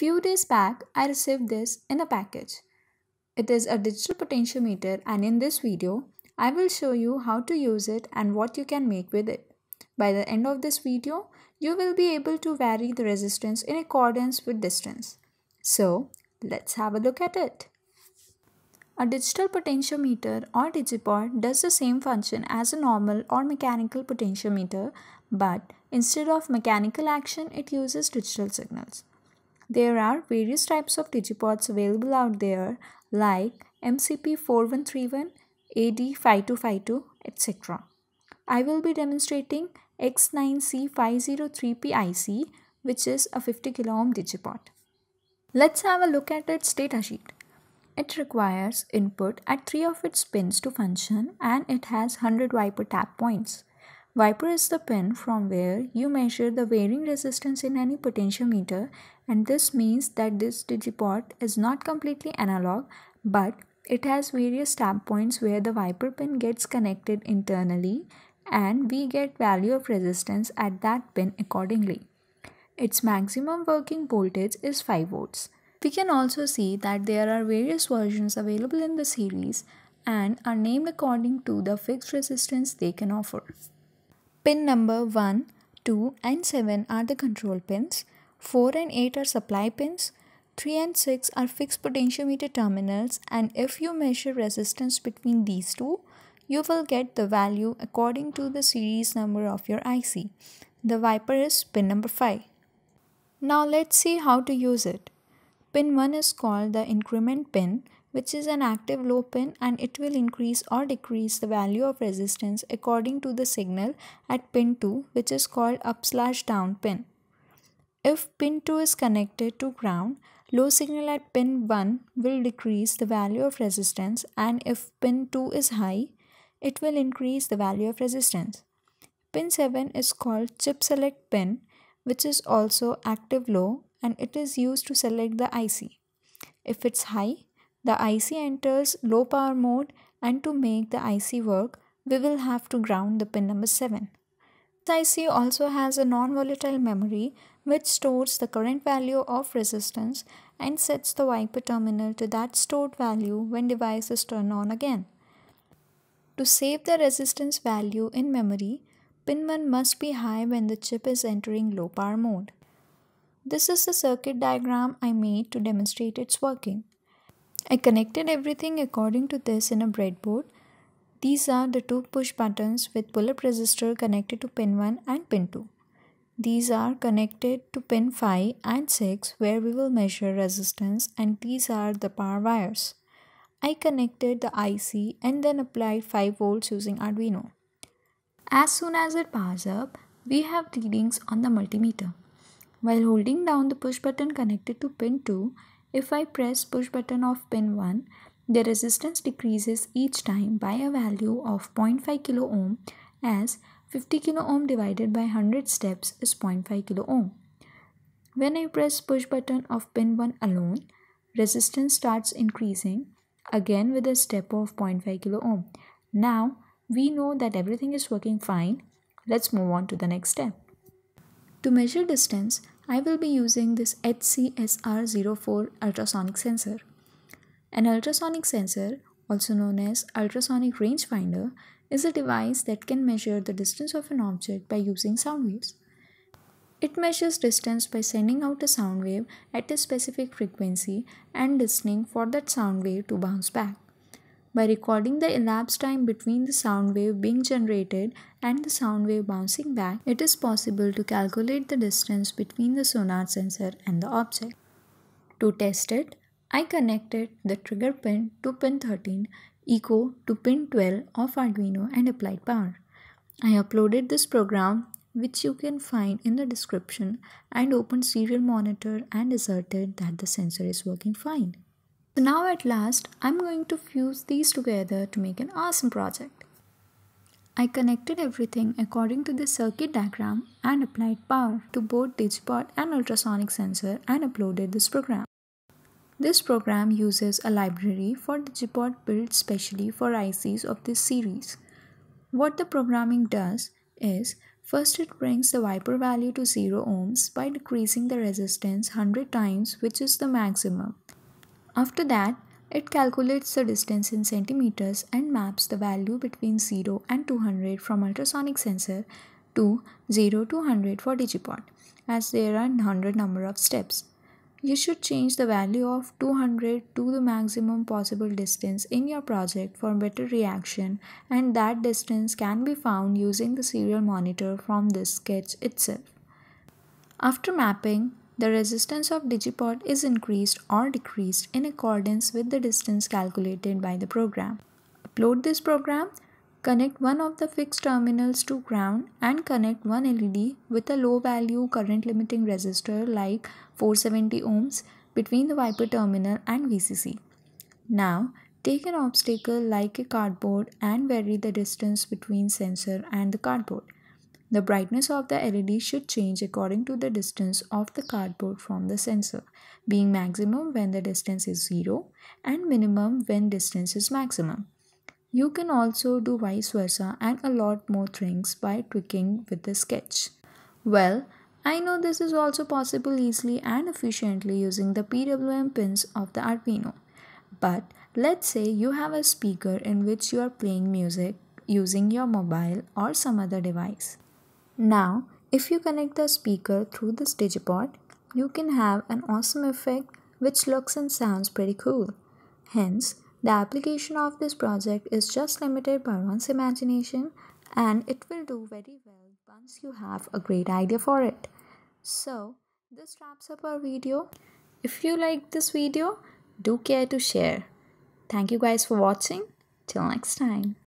Few days back, I received this in a package. It is a digital potentiometer and in this video, I will show you how to use it and what you can make with it. By the end of this video, you will be able to vary the resistance in accordance with distance. So, let's have a look at it. A digital potentiometer or digipot does the same function as a normal or mechanical potentiometer, but instead of mechanical action, it uses digital signals. There are various types of digipots available out there like MCP4131, AD5252, etc. I will be demonstrating X9C503PIC which is a 50 kilo ohm digipot. Let's have a look at its datasheet. It requires input at 3 of its pins to function and it has 100 wiper tap points. Wiper is the pin from where you measure the varying resistance in any potentiometer and this means that this digipot is not completely analog but it has various tap points where the wiper pin gets connected internally and we get value of resistance at that pin accordingly. Its maximum working voltage is 5 volts. We can also see that there are various versions available in the series and are named according to the fixed resistance they can offer. Pin number 1, 2 and 7 are the control pins, 4 and 8 are supply pins, 3 and 6 are fixed potentiometer terminals and if you measure resistance between these two, you will get the value according to the series number of your IC. The wiper is pin number 5. Now let's see how to use it. Pin 1 is called the increment pin which is an active low pin and it will increase or decrease the value of resistance according to the signal at pin 2 which is called up slash down pin. If pin 2 is connected to ground, low signal at pin 1 will decrease the value of resistance and if pin 2 is high, it will increase the value of resistance. Pin 7 is called chip select pin which is also active low and it is used to select the IC. If it's high, the IC enters low power mode and to make the IC work, we will have to ground the pin number 7. This IC also has a non-volatile memory which stores the current value of resistance and sets the wiper terminal to that stored value when device is turned on again. To save the resistance value in memory, pin 1 must be high when the chip is entering low power mode. This is the circuit diagram I made to demonstrate its working. I connected everything according to this in a breadboard. These are the two push buttons with pull-up resistor connected to pin 1 and pin 2. These are connected to pin 5 and 6 where we will measure resistance and these are the power wires. I connected the IC and then applied 5 volts using Arduino. As soon as it powers up, we have readings on the multimeter. While holding down the push button connected to pin 2, if I press push button of pin 1, the resistance decreases each time by a value of 0.5 kilo ohm as 50 kilo ohm divided by 100 steps is 0.5 kilo ohm. When I press push button of pin 1 alone, resistance starts increasing again with a step of 0.5 kilo ohm. Now we know that everything is working fine. Let's move on to the next step. To measure distance, I will be using this HCSR04 ultrasonic sensor. An ultrasonic sensor, also known as ultrasonic rangefinder, is a device that can measure the distance of an object by using sound waves. It measures distance by sending out a sound wave at a specific frequency and listening for that sound wave to bounce back. By recording the elapsed time between the sound wave being generated and the sound wave bouncing back, it is possible to calculate the distance between the sonar sensor and the object. To test it, I connected the trigger pin to pin 13, echo to pin 12 of Arduino and applied power. I uploaded this program which you can find in the description and opened serial monitor and asserted that the sensor is working fine. So now at last, I'm going to fuse these together to make an awesome project. I connected everything according to the circuit diagram and applied power to both digipot and ultrasonic sensor and uploaded this program. This program uses a library for digipot built specially for ICs of this series. What the programming does is First, it brings the wiper value to 0 ohms by decreasing the resistance 100 times, which is the maximum. After that, it calculates the distance in centimeters and maps the value between 0 and 200 from ultrasonic sensor to 0 to 100 for digipot as there are 100 number of steps. You should change the value of 200 to the maximum possible distance in your project for better reaction and that distance can be found using the serial monitor from this sketch itself. After mapping, the resistance of Digipot is increased or decreased in accordance with the distance calculated by the program. Upload this program Connect one of the fixed terminals to ground and connect one LED with a low value current limiting resistor like 470 ohms between the wiper terminal and VCC. Now, take an obstacle like a cardboard and vary the distance between sensor and the cardboard. The brightness of the LED should change according to the distance of the cardboard from the sensor, being maximum when the distance is 0 and minimum when distance is maximum. You can also do vice versa and a lot more things by tweaking with the sketch. Well, I know this is also possible easily and efficiently using the PWM pins of the Arduino. But let's say you have a speaker in which you are playing music using your mobile or some other device. Now, if you connect the speaker through this digipot, you can have an awesome effect which looks and sounds pretty cool. Hence, the application of this project is just limited by one's imagination and it will do very well once you have a great idea for it. So, this wraps up our video. If you like this video, do care to share. Thank you guys for watching. Till next time.